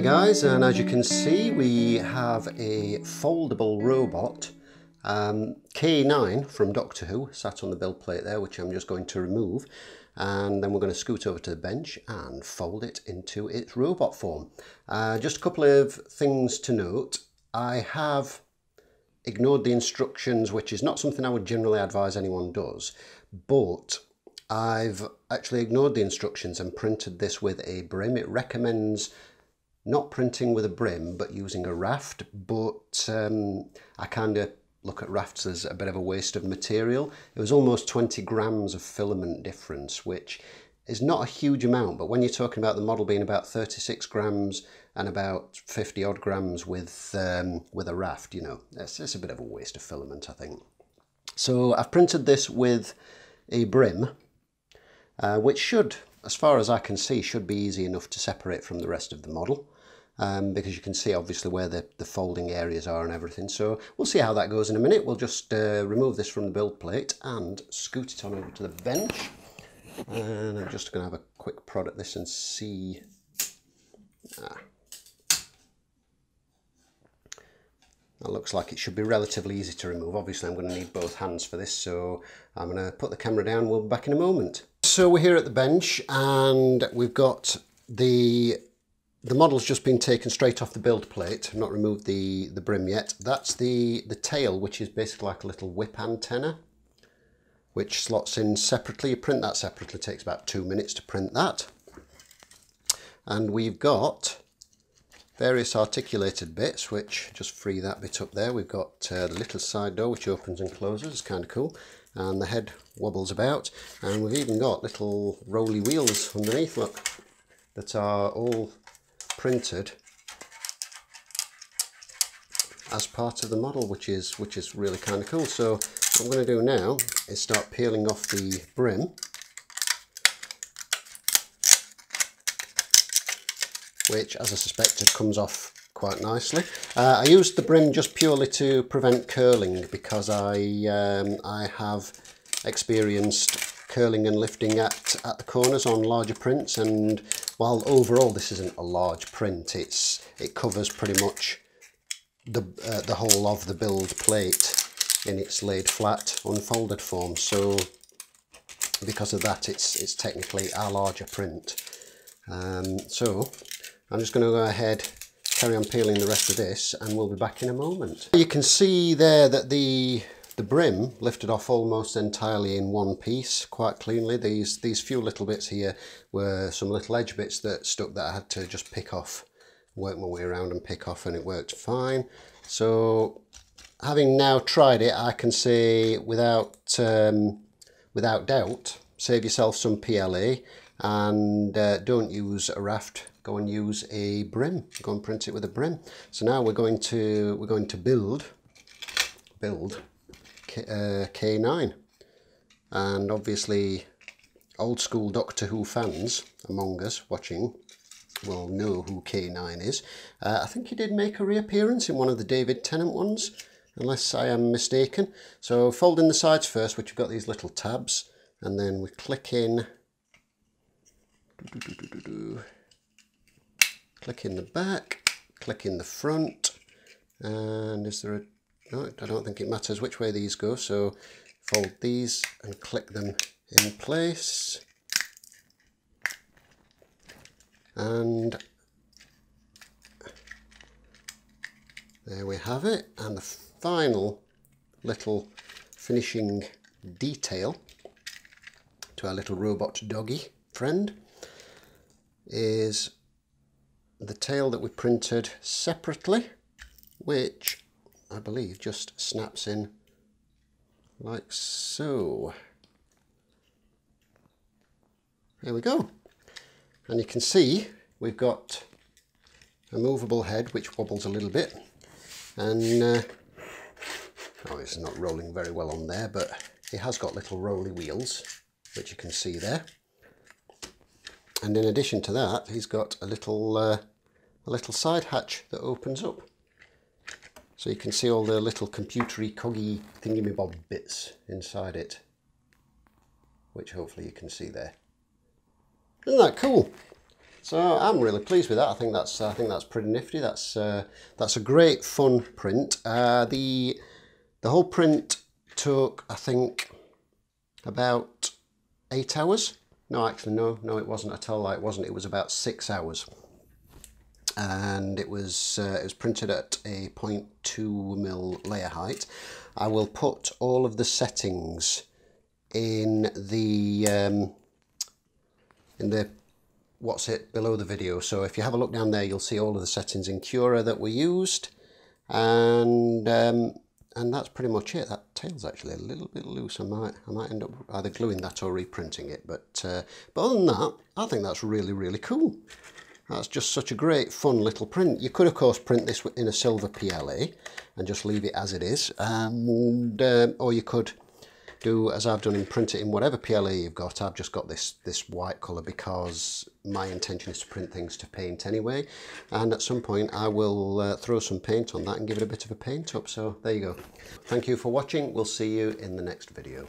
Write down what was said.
there guys and as you can see we have a foldable robot um, K9 from Doctor Who sat on the build plate there which I'm just going to remove and then we're going to scoot over to the bench and fold it into its robot form. Uh, just a couple of things to note. I have ignored the instructions which is not something I would generally advise anyone does but I've actually ignored the instructions and printed this with a brim. It recommends not printing with a brim but using a raft but um, I kind of look at rafts as a bit of a waste of material. It was almost 20 grams of filament difference which is not a huge amount but when you're talking about the model being about 36 grams and about 50 odd grams with um, with a raft you know it's, it's a bit of a waste of filament I think. So I've printed this with a brim uh, which should as far as I can see should be easy enough to separate from the rest of the model um, because you can see obviously where the, the folding areas are and everything. So we'll see how that goes in a minute. We'll just uh, remove this from the build plate and scoot it on over to the bench. And I'm just going to have a quick prod at this and see. Ah. That looks like it should be relatively easy to remove. Obviously I'm going to need both hands for this, so I'm going to put the camera down. We'll be back in a moment. So we're here at the bench and we've got the the model's just been taken straight off the build plate, I've not removed the, the brim yet. That's the, the tail, which is basically like a little whip antenna, which slots in separately. You print that separately, it takes about two minutes to print that. And we've got various articulated bits, which just free that bit up there. We've got uh, the little side door, which opens and closes, it's kind of cool. And the head wobbles about. And we've even got little roly wheels underneath, look, that are all printed as part of the model which is which is really kind of cool so what I'm going to do now is start peeling off the brim which as I suspected comes off quite nicely. Uh, I used the brim just purely to prevent curling because I um, I have experienced curling and lifting at, at the corners on larger prints and while overall this isn't a large print it's it covers pretty much the uh, the whole of the build plate in its laid flat unfolded form so because of that it's it's technically a larger print um, so I'm just going to go ahead carry on peeling the rest of this and we'll be back in a moment. You can see there that the the brim lifted off almost entirely in one piece quite cleanly. These, these few little bits here were some little edge bits that stuck that I had to just pick off, work my way around and pick off and it worked fine. So having now tried it, I can say without, um, without doubt, save yourself some PLA and uh, don't use a raft go and use a brim go and print it with a brim so now we're going to we're going to build build K, uh, K9 and obviously old school Doctor Who fans among us watching will know who K9 is. Uh, I think he did make a reappearance in one of the David Tennant ones unless I am mistaken. So folding the sides first which we've got these little tabs and then we click in click in the back, click in the front and is there a no, I don't think it matters which way these go, so fold these and click them in place. And there we have it. And the final little finishing detail to our little robot doggy friend is the tail that we printed separately, which I believe, just snaps in like so. There we go. And you can see we've got a movable head which wobbles a little bit. And, uh, oh, it's not rolling very well on there, but it has got little roly wheels, which you can see there. And in addition to that, he's got a little, uh, a little side hatch that opens up. So you can see all the little computery coggy thingy-bob bits inside it, which hopefully you can see there. Isn't that cool? So I'm really pleased with that. I think that's I think that's pretty nifty. That's uh, that's a great fun print. Uh, the the whole print took I think about eight hours. No, actually, no, no, it wasn't at all. It wasn't. It was about six hours, and it was uh, it was printed at a 0.2 mil layer height. I will put all of the settings in the um, in the what's it below the video. So if you have a look down there, you'll see all of the settings in Cura that were used. And um, and that's pretty much it. That tail's actually a little bit loose. I might I might end up either gluing that or reprinting it. But uh, but other than that, I think that's really really cool. That's just such a great fun little print. You could of course print this in a silver PLA and just leave it as it is, and uh, or you could do as I've done and print it in whatever PLA you've got. I've just got this, this white colour because my intention is to print things to paint anyway. And at some point I will uh, throw some paint on that and give it a bit of a paint up. So there you go. Thank you for watching. We'll see you in the next video.